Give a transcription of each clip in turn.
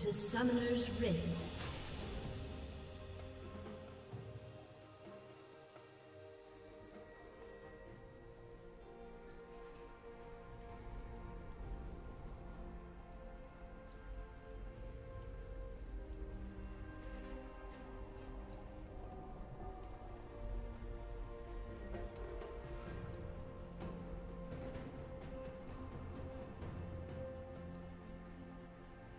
To Summoner's Rift.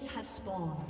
Minions have spawned.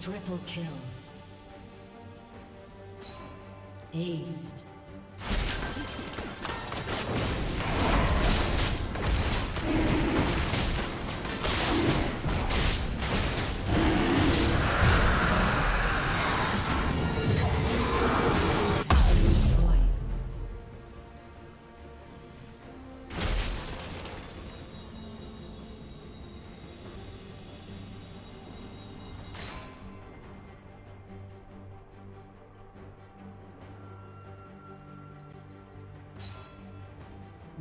Triple kill. Aced.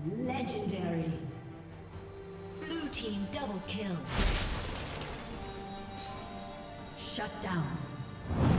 Legendary. Blue team double kill. Shut down.